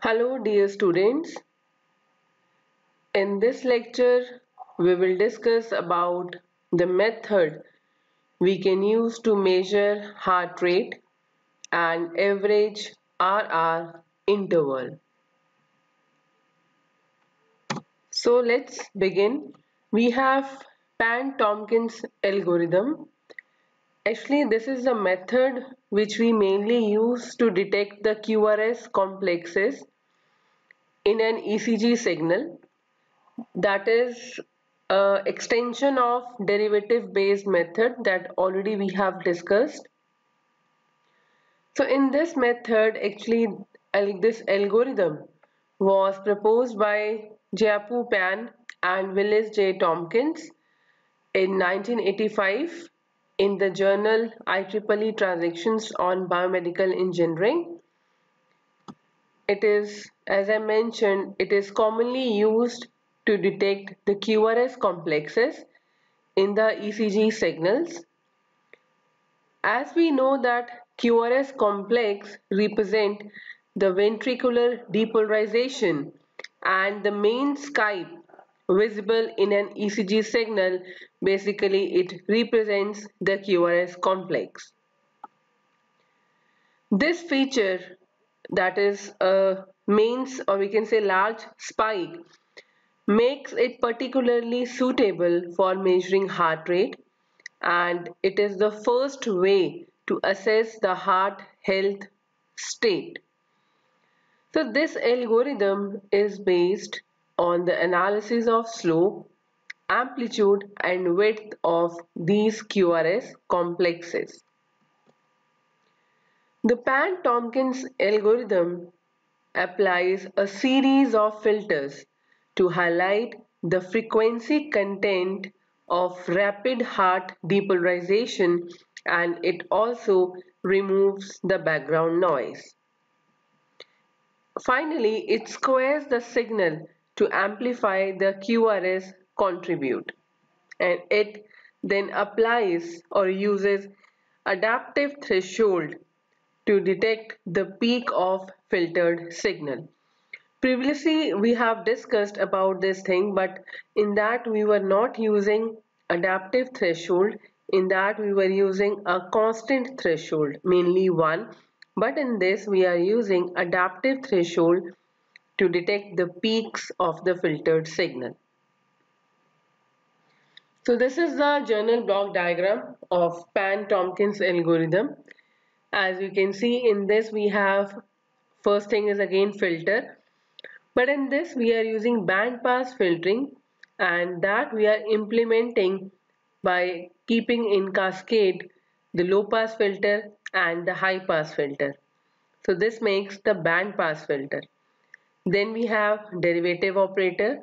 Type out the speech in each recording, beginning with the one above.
Hello dear students. In this lecture we will discuss about the method we can use to measure heart rate and average RR interval. So let's begin. We have Pan-Tompkins algorithm. Actually this is a method which we mainly use to detect the QRS complexes in an ECG signal that is a extension of derivative based method that already we have discussed. So in this method actually this algorithm was proposed by Jiapu Pan and Willis J. Tompkins in 1985 in the journal IEEE Transactions on Biomedical Engineering. It is, as I mentioned, it is commonly used to detect the QRS complexes in the ECG signals. As we know that QRS complex represent the ventricular depolarization and the main skipe visible in an ECG signal basically it represents the QRS complex. This feature that is a mains or we can say large spike makes it particularly suitable for measuring heart rate and it is the first way to assess the heart health state. So this algorithm is based on the analysis of slope, amplitude and width of these QRS complexes. The Pan-Tompkins algorithm applies a series of filters to highlight the frequency content of rapid heart depolarization and it also removes the background noise. Finally, it squares the signal to amplify the QRS contribute. And it then applies or uses adaptive threshold to detect the peak of filtered signal. Previously we have discussed about this thing but in that we were not using adaptive threshold. In that we were using a constant threshold mainly 1 but in this we are using adaptive threshold to detect the peaks of the filtered signal. So this is the journal block diagram of Pan-Tompkins algorithm. As you can see in this we have first thing is again filter but in this we are using band pass filtering and that we are implementing by keeping in cascade the low pass filter and the high pass filter. So this makes the band pass filter. Then we have derivative operator,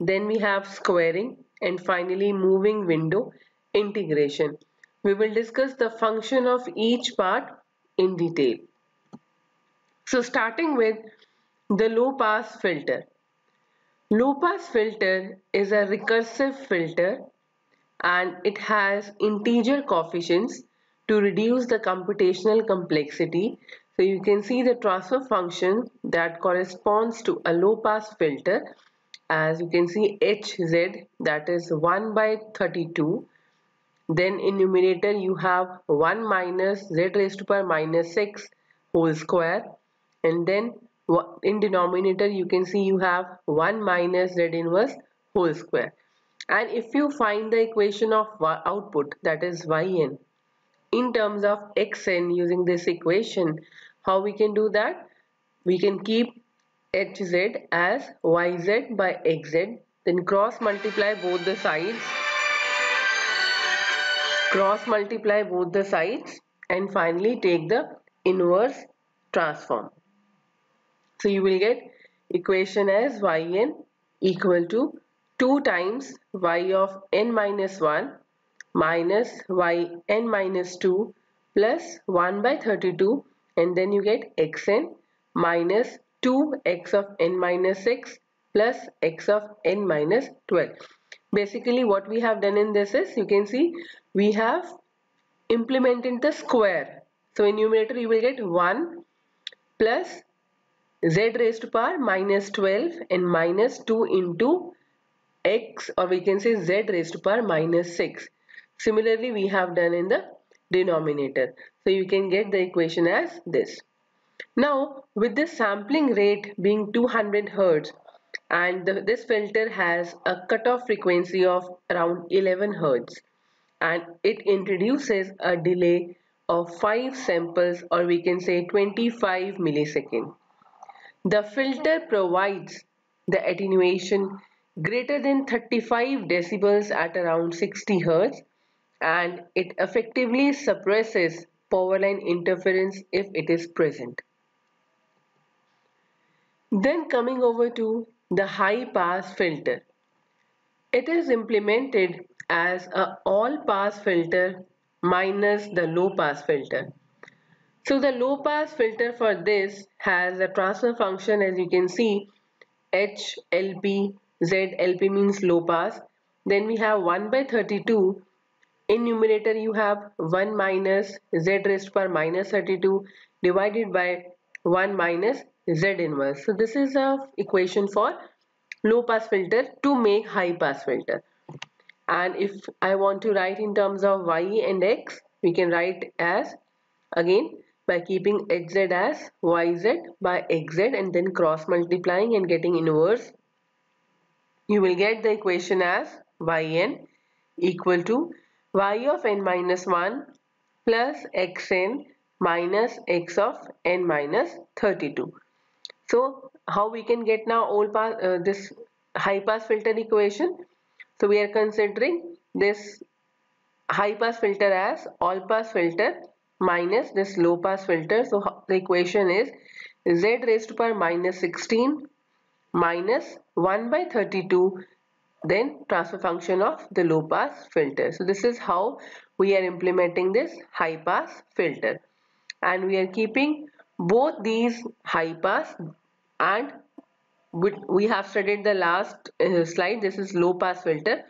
then we have squaring and finally moving window integration. We will discuss the function of each part in detail. So starting with the low pass filter. Low pass filter is a recursive filter and it has integer coefficients to reduce the computational complexity. So you can see the transfer function that corresponds to a low pass filter. As you can see Hz that is 1 by 32 then in numerator you have 1 minus z raised to power minus 6 whole square. And then in denominator you can see you have 1 minus z inverse whole square. And if you find the equation of output that is yn in terms of xn using this equation how we can do that? We can keep hz as yz by xz then cross multiply both the sides. Cross multiply both the sides and finally take the inverse transform. So you will get equation as yn equal to 2 times y of n minus 1 minus y n minus 2 plus 1 by 32 and then you get xn minus 2 x of n minus 6 plus x of n minus 12. Basically what we have done in this is you can see we have implemented the square. So in numerator you will get 1 plus z raised to power minus 12 and minus 2 into x or we can say z raised to power minus 6. Similarly, we have done in the denominator. So you can get the equation as this. Now, with the sampling rate being 200 Hz and the, this filter has a cutoff frequency of around 11 Hz and it introduces a delay of 5 samples or we can say 25 millisecond. The filter provides the attenuation greater than 35 decibels at around 60 Hz and it effectively suppresses power line interference if it is present. Then coming over to the high pass filter. It is implemented as a all pass filter minus the low pass filter. So the low pass filter for this has a transfer function as you can see H, LP, Z, LP means low pass. Then we have 1 by 32. In numerator you have 1 minus Z raised to power minus 32 divided by 1 minus Z inverse. So this is a equation for low pass filter to make high pass filter. And if I want to write in terms of Y and X, we can write as again by keeping HZ as YZ by XZ and then cross multiplying and getting inverse you will get the equation as yn equal to y of n minus 1 plus xn minus x of n minus 32. So how we can get now all pass, uh, this high pass filter equation? So we are considering this high pass filter as all pass filter minus this low pass filter. So the equation is z raised to power minus 16 minus 1 by 32 then transfer function of the low pass filter. So this is how we are implementing this high pass filter. And we are keeping both these high pass and we have studied the last uh, slide. This is low pass filter.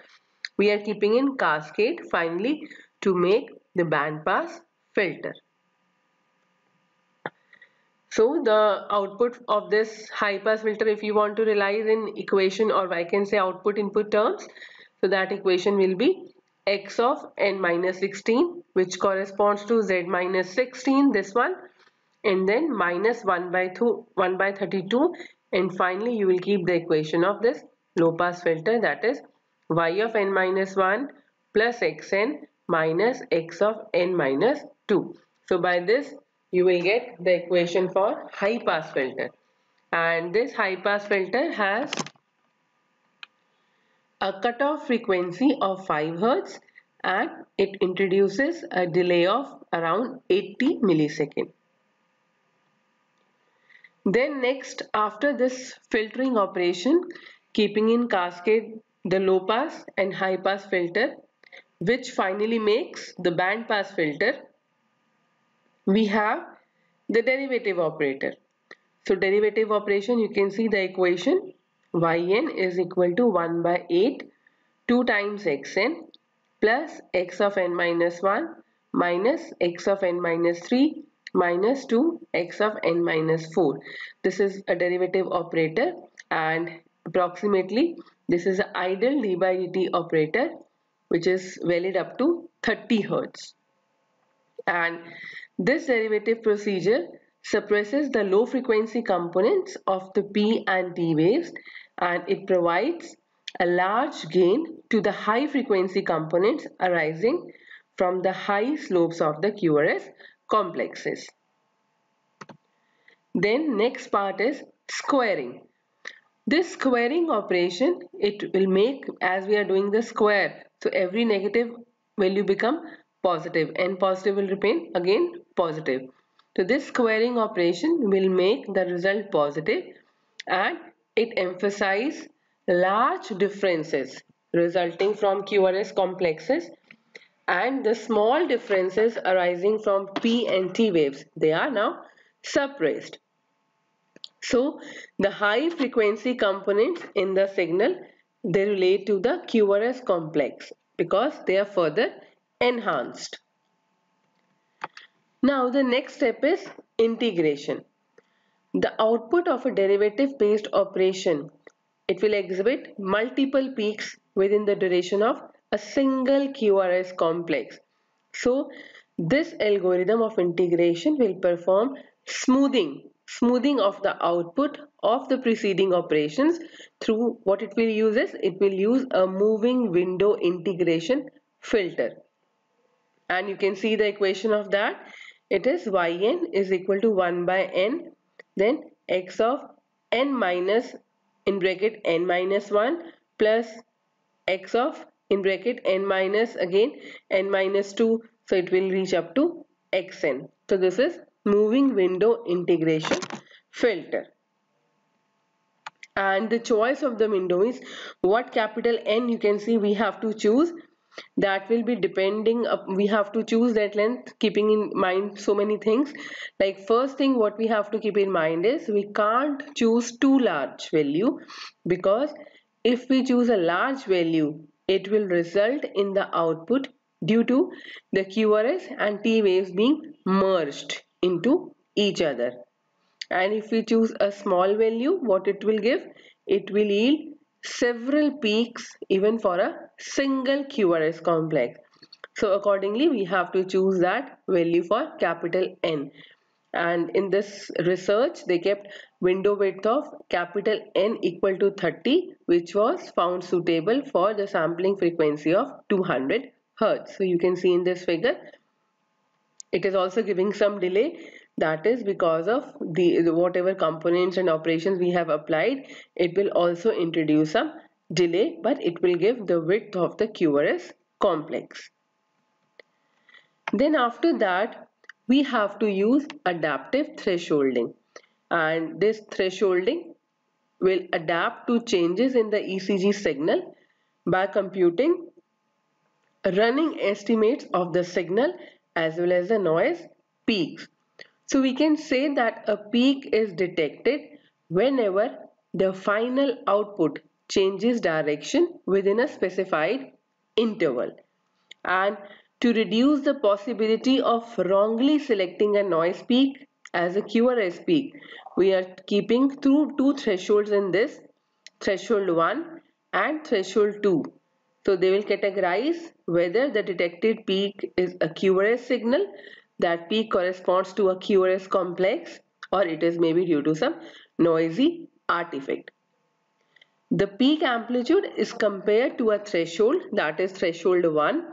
We are keeping in cascade finally to make the band pass filter so the output of this high pass filter if you want to realize in equation or I can say output input terms. So that equation will be x of n minus 16 which corresponds to z minus 16 this one and then minus 1 by 2 1 by 32 and finally you will keep the equation of this low pass filter that is y of n minus 1 plus xn minus x of n minus 2. So by this you will get the equation for high pass filter and this high pass filter has a cutoff frequency of 5 Hz and it introduces a delay of around 80 millisecond. Then next after this filtering operation keeping in cascade the low pass and high pass filter which finally makes the band pass filter we have the derivative operator. So derivative operation you can see the equation yn is equal to 1 by 8 2 times xn plus x of n minus 1 minus x of n minus 3 minus 2 x of n minus 4. This is a derivative operator and approximately this is an ideal d by dt operator which is valid up to 30 hertz and this derivative procedure suppresses the low frequency components of the P and T waves and it provides a large gain to the high frequency components arising from the high slopes of the QRS complexes. Then next part is squaring. This squaring operation, it will make as we are doing the square. So every negative value become positive and positive will remain again positive. So this squaring operation will make the result positive and it emphasizes large differences resulting from QRS complexes and the small differences arising from P and T waves. They are now suppressed. So the high frequency components in the signal they relate to the QRS complex because they are further enhanced. Now the next step is integration. the output of a derivative based operation it will exhibit multiple peaks within the duration of a single QRS complex. So this algorithm of integration will perform smoothing smoothing of the output of the preceding operations through what it will use is it will use a moving window integration filter and you can see the equation of that it is yn is equal to 1 by n then x of n minus in bracket n minus 1 plus x of in bracket n minus again n minus 2 so it will reach up to xn. So this is moving window integration filter. And the choice of the window is what capital N you can see we have to choose that will be depending up, we have to choose that length keeping in mind so many things. Like first thing what we have to keep in mind is we can't choose too large value because if we choose a large value it will result in the output due to the QRS and T waves being merged into each other. And if we choose a small value what it will give? It will yield several peaks even for a single QRS complex. So accordingly we have to choose that value for capital N and in this research they kept window width of capital N equal to 30 which was found suitable for the sampling frequency of 200 Hertz. So you can see in this figure it is also giving some delay that is because of the, whatever components and operations we have applied it will also introduce some delay but it will give the width of the QRS complex. Then after that we have to use adaptive thresholding. And this thresholding will adapt to changes in the ECG signal by computing running estimates of the signal as well as the noise peaks so we can say that a peak is detected whenever the final output changes direction within a specified interval. And to reduce the possibility of wrongly selecting a noise peak as a QRS peak, we are keeping through two thresholds in this, threshold 1 and threshold 2. So they will categorize whether the detected peak is a QRS signal that peak corresponds to a QRS complex or it is maybe due to some noisy artifact. The peak amplitude is compared to a threshold that is threshold 1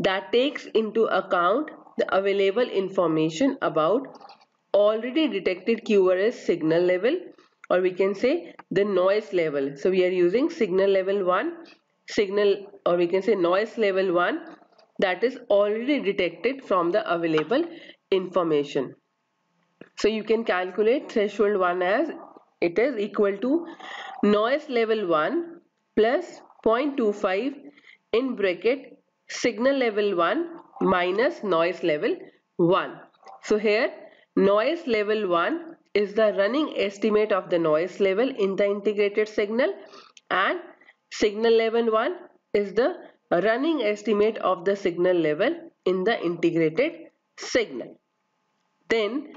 that takes into account the available information about already detected QRS signal level or we can say the noise level. So we are using signal level 1 signal or we can say noise level 1 that is already detected from the available information. So you can calculate threshold 1 as it is equal to noise level 1 plus 0.25 in bracket signal level 1 minus noise level 1. So here noise level 1 is the running estimate of the noise level in the integrated signal and signal level 1 is the a running estimate of the signal level in the integrated signal. Then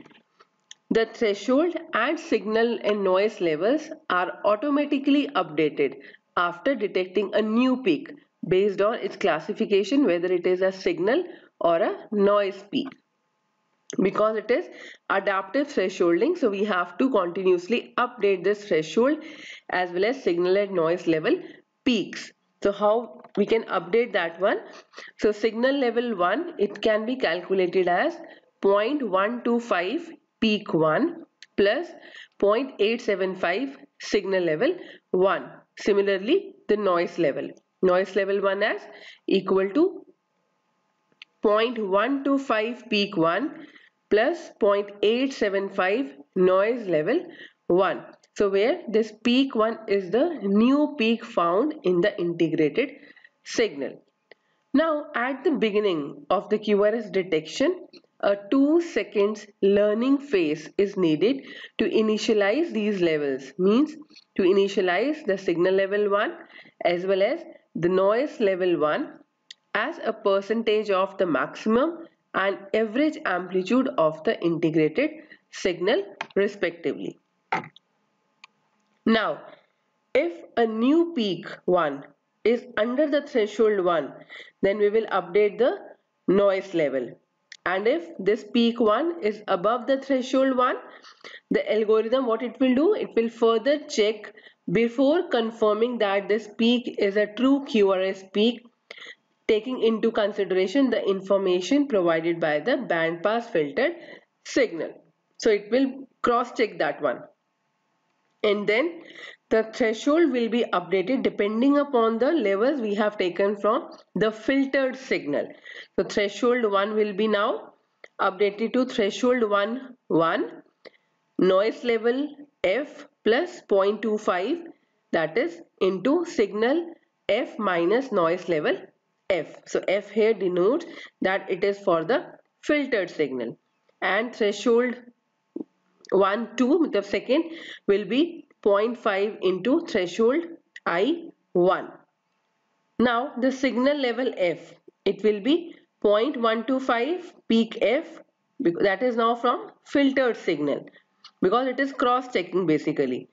the threshold and signal and noise levels are automatically updated after detecting a new peak based on its classification whether it is a signal or a noise peak because it is adaptive thresholding so we have to continuously update this threshold as well as signal and noise level peaks so how we can update that one. So signal level 1 it can be calculated as 0.125 peak 1 plus 0.875 signal level 1. Similarly the noise level. Noise level 1 as equal to 0.125 peak 1 plus 0.875 noise level 1. So where this peak 1 is the new peak found in the integrated signal. Now at the beginning of the QRS detection, a 2 seconds learning phase is needed to initialize these levels means to initialize the signal level 1 as well as the noise level 1 as a percentage of the maximum and average amplitude of the integrated signal respectively. Now, if a new peak 1 is under the threshold 1, then we will update the noise level. And if this peak 1 is above the threshold 1, the algorithm what it will do, it will further check before confirming that this peak is a true QRS peak taking into consideration the information provided by the band pass filtered signal. So it will cross check that one. And then the threshold will be updated depending upon the levels we have taken from the filtered signal. So threshold 1 will be now updated to threshold 1 1 noise level f plus 0.25 that is into signal f minus noise level f. So f here denotes that it is for the filtered signal and threshold 1 2 the second will be 0.5 into threshold I1. Now the signal level f it will be 0.125 peak f that is now from filtered signal because it is cross checking basically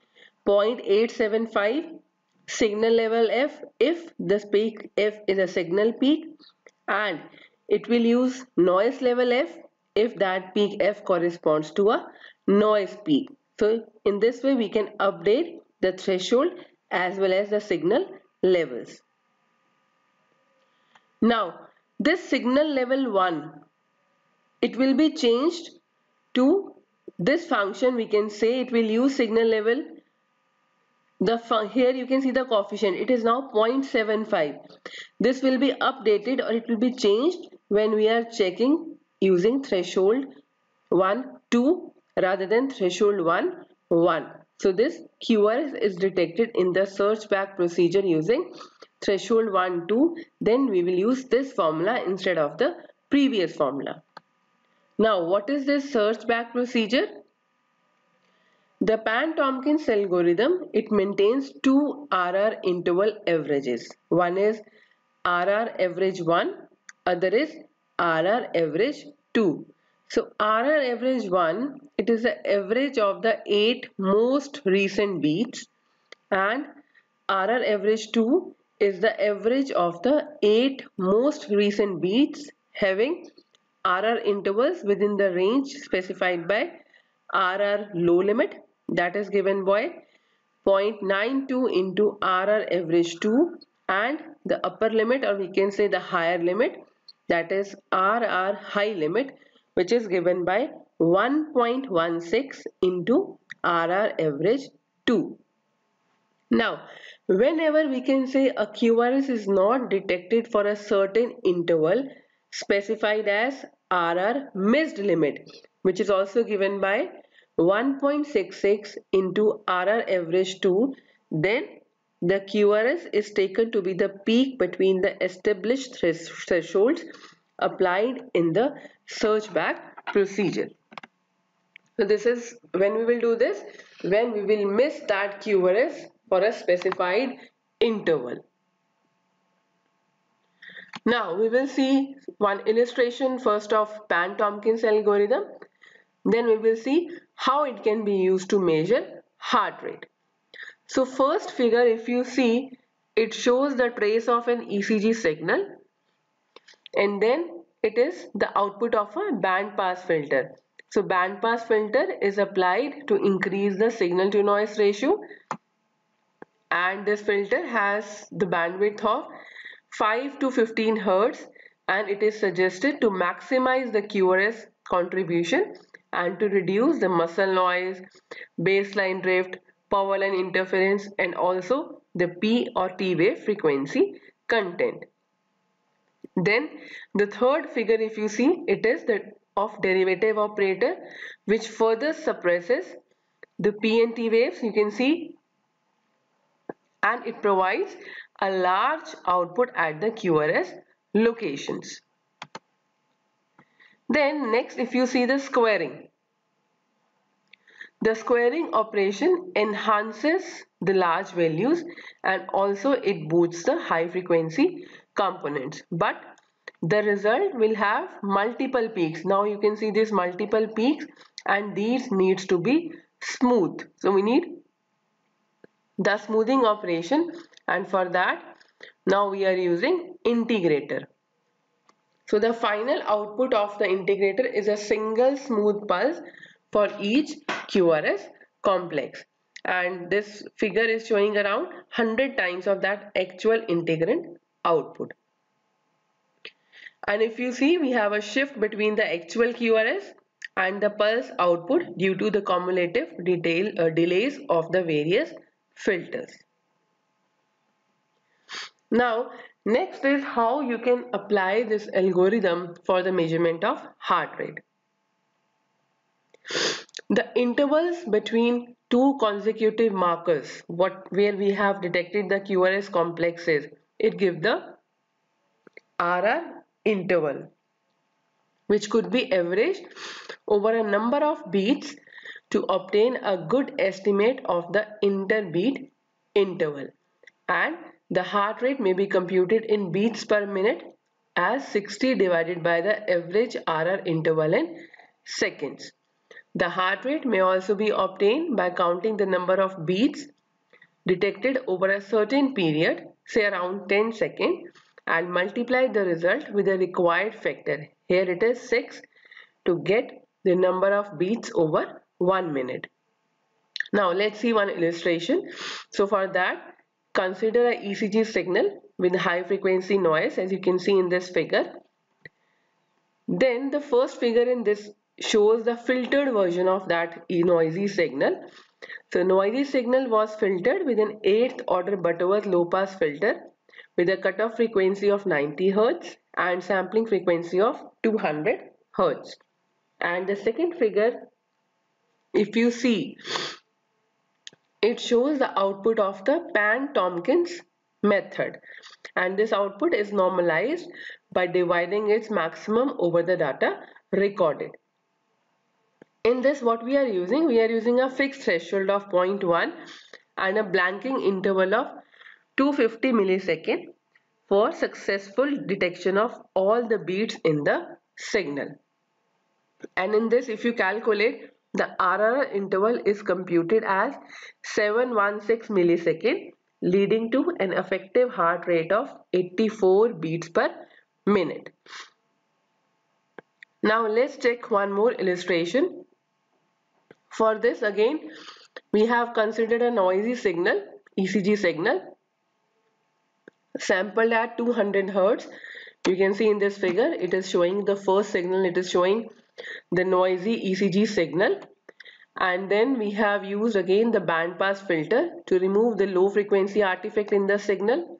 0.875 signal level f if this peak f is a signal peak and it will use noise level f if that peak f corresponds to a noise peak. So in this way we can update the threshold as well as the signal levels. Now this signal level 1 it will be changed to this function. We can say it will use signal level. The here you can see the coefficient. It is now 0.75 this will be updated or it will be changed when we are checking using threshold 1 2 rather than threshold 1 1 so this QRS is detected in the search back procedure using threshold 1 2 then we will use this formula instead of the previous formula now what is this search back procedure the Pan-Tompkins algorithm, it maintains two RR interval averages. One is RR average 1, other is RR average 2. So RR average 1, it is the average of the 8 most recent beats. And RR average 2 is the average of the 8 most recent beats having RR intervals within the range specified by RR low limit that is given by 0.92 into RR average 2 and the upper limit or we can say the higher limit that is RR high limit which is given by 1.16 into RR average 2. Now whenever we can say a QRS is not detected for a certain interval specified as RR missed limit which is also given by 1.66 into RR average 2 then the QRS is taken to be the peak between the established thresholds applied in the search back procedure. So this is when we will do this when we will miss that QRS for a specified interval. Now we will see one illustration first of Pan-Tompkins algorithm then we will see how it can be used to measure heart rate. So first figure if you see it shows the trace of an ECG signal and then it is the output of a band pass filter. So band pass filter is applied to increase the signal to noise ratio and this filter has the bandwidth of 5 to 15 Hertz and it is suggested to maximize the QRS contribution and to reduce the muscle noise, baseline drift, power line interference and also the P or T wave frequency content. Then the third figure if you see it is that of derivative operator which further suppresses the P and T waves you can see and it provides a large output at the QRS locations. Then next if you see the squaring. The squaring operation enhances the large values and also it boosts the high frequency components. But the result will have multiple peaks. Now you can see these multiple peaks and these needs to be smooth. So we need the smoothing operation and for that now we are using integrator. So the final output of the integrator is a single smooth pulse for each QRS complex and this figure is showing around 100 times of that actual integrand output. And if you see we have a shift between the actual QRS and the pulse output due to the cumulative detail, uh, delays of the various filters. Now next is how you can apply this algorithm for the measurement of heart rate. The intervals between two consecutive markers what where we have detected the QRS complexes it gives the RR interval which could be averaged over a number of beats to obtain a good estimate of the interbeat interval and the heart rate may be computed in beats per minute as 60 divided by the average RR interval in seconds. The heart rate may also be obtained by counting the number of beats detected over a certain period, say around 10 seconds, and multiply the result with the required factor. Here it is 6 to get the number of beats over 1 minute. Now let's see one illustration. So for that consider a ECG signal with high frequency noise as you can see in this figure. Then the first figure in this shows the filtered version of that noisy signal. So noisy signal was filtered with an 8th order Butterworth low pass filter with a cutoff frequency of 90 Hz and sampling frequency of 200 Hz. And the second figure, if you see, it shows the output of the Pan-Tompkins method. And this output is normalized by dividing its maximum over the data recorded. In this what we are using, we are using a fixed threshold of 0.1 and a blanking interval of 250 millisecond for successful detection of all the beats in the signal. And in this if you calculate the RR interval is computed as 716 millisecond leading to an effective heart rate of 84 beats per minute. Now let's check one more illustration. For this again we have considered a noisy signal ECG signal sampled at 200 Hz. you can see in this figure it is showing the first signal it is showing the noisy ECG signal. And then we have used again the band pass filter to remove the low frequency artifact in the signal.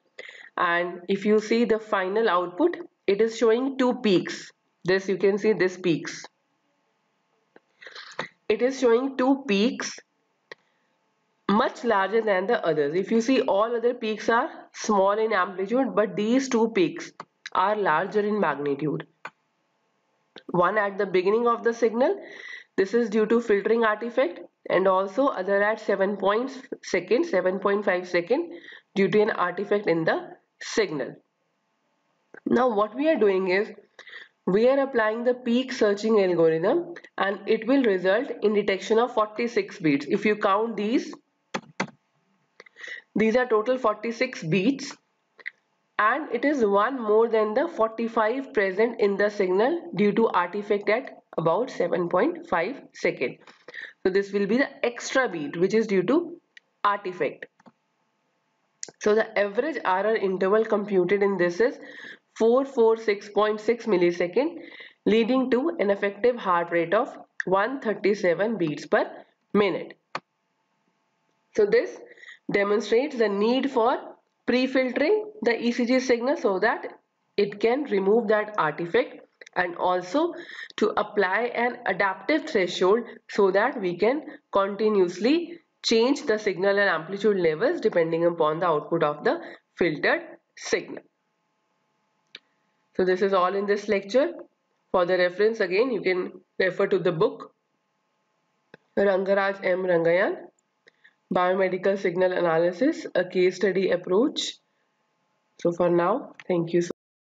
And if you see the final output it is showing two peaks. This you can see this peaks it is showing two peaks much larger than the others. If you see all other peaks are small in amplitude but these two peaks are larger in magnitude. One at the beginning of the signal, this is due to filtering artifact and also other at 7 second, 7.5 second due to an artifact in the signal. Now what we are doing is we are applying the peak searching algorithm and it will result in detection of 46 beats. If you count these these are total 46 beats and it is one more than the 45 present in the signal due to artifact at about 7.5 second. So this will be the extra beat which is due to artifact. So the average RR interval computed in this is 446.6 millisecond leading to an effective heart rate of 137 beats per minute. So this demonstrates the need for pre-filtering the ECG signal so that it can remove that artifact and also to apply an adaptive threshold so that we can continuously change the signal and amplitude levels depending upon the output of the filtered signal. So this is all in this lecture. For the reference again you can refer to the book Rangaraj M. Rangayyan biomedical signal analysis, a case study approach. So for now, thank you. So